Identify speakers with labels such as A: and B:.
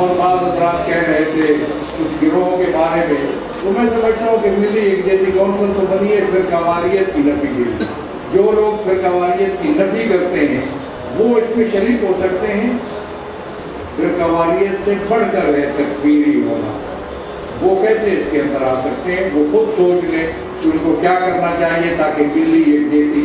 A: और बात हजरात कह रहे थे, कुछ गिरोह के बारे में। तो मैं समझता हूँ कि मिली एक जैसी कौंसल तो बनी है, फिर कवारीत की नफी के जो लोग फिर कवारीत की नफी करते हैं, वो इसमें शरीक हो सकते हैं। फिर कवारीत से बढ़कर है तकफीरी होना। वो कैसे इसके अंदर आ सकते हैं? वो खुद सोच लें कि उनको क्या करना चाहिए ताकि मिली एक जैसी